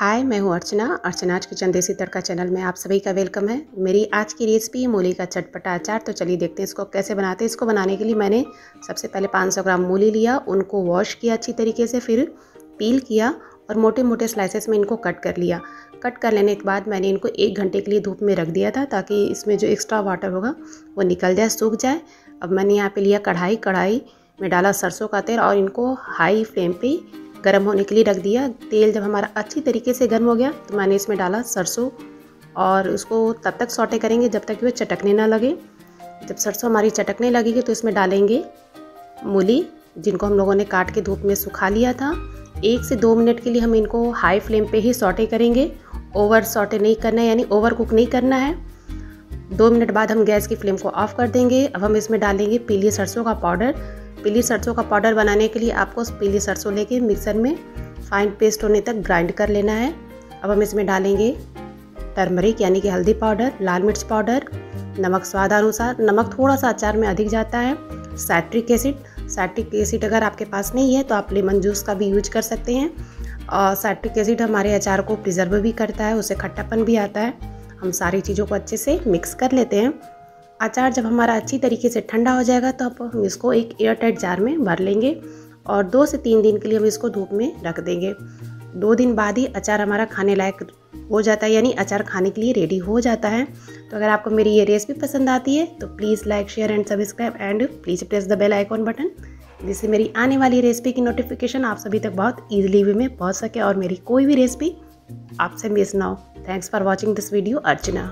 हाय मैं हूँ अर्चना। अर्चना आज किचन देसी तड़का चैनल में आप सभी का वेलकम है। मेरी आज की रेसिपी है मूली का चटपटा अचार। तो चलिए देखते हैं इसको कैसे बनाते हैं। इसको बनाने के लिए मैंने सबसे पहले 500 ग्राम मूली लिया, उनको वॉश किया अच्छी तरीके से, फिर पील किया और मोटे मोटे स्लाइसेस में इनको कट कर लिया। कट कर लेने के बाद मैंने इनको एक घंटे के लिए धूप में रख दिया था, ताकि इसमें जो एक्स्ट्रा वाटर होगा, वो निकल जाए, सूख जाए। अब मैंने यहाँ पर लिया कढ़ाई। कढ़ाई में डाला सरसों का तेल और इनको हाई फ्लेम पर गर्म होने के लिए रख दिया। तेल जब हमारा अच्छी तरीके से गर्म हो गया तो मैंने इसमें डाला सरसों और उसको तब तक सौटे करेंगे जब तक वह चटकने ना लगे। जब सरसों हमारी चटकने लगेगी तो इसमें डालेंगे मूली, जिनको हम लोगों ने काट के धूप में सुखा लिया था। एक से दो मिनट के लिए हम इनको हाई फ्लेम पे ही सौटे करेंगे। ओवर सौटे नहीं करना है, यानी ओवर कुक नहीं करना है। दो मिनट बाद हम गैस की फ्लेम को ऑफ़ कर देंगे। अब हम इसमें डालेंगे पीली सरसों का पाउडर। पीली सरसों का पाउडर बनाने के लिए आपको पीली सरसों लेके मिक्सर में फाइन पेस्ट होने तक ग्राइंड कर लेना है। अब हम इसमें डालेंगे टर्मरिक यानी कि हल्दी पाउडर, लाल मिर्च पाउडर, नमक स्वाद अनुसार। नमक थोड़ा सा अचार में अधिक जाता है। सैट्रिक एसिड सैट्रिक एसिड अगर आपके पास नहीं है तो आप लेमन जूस का भी यूज़ कर सकते हैं। और सैट्रिक एसिड हमारे अचार को प्रिजर्व भी करता है, उसे खट्टापन भी आता है। हम सारी चीज़ों को अच्छे से मिक्स कर लेते हैं। अचार जब हमारा अच्छी तरीके से ठंडा हो जाएगा तो अब हम इसको एक एयर टाइट जार में भर लेंगे और दो से तीन दिन के लिए हम इसको धूप में रख देंगे। दो दिन बाद ही अचार हमारा खाने लायक हो जाता है, यानी अचार खाने के लिए रेडी हो जाता है। तो अगर आपको मेरी ये रेसिपी पसंद आती है तो please like share and subscribe and please press the bell icon button जिससे मेरी आने वाली रेसिपी की नोटिफिकेशन आप सभी तक बहुत ईजिली वे में पहुँच सके और मेरी कोई भी रेसिपी आपसे मिस ना हो। Thanks for watching this video Archana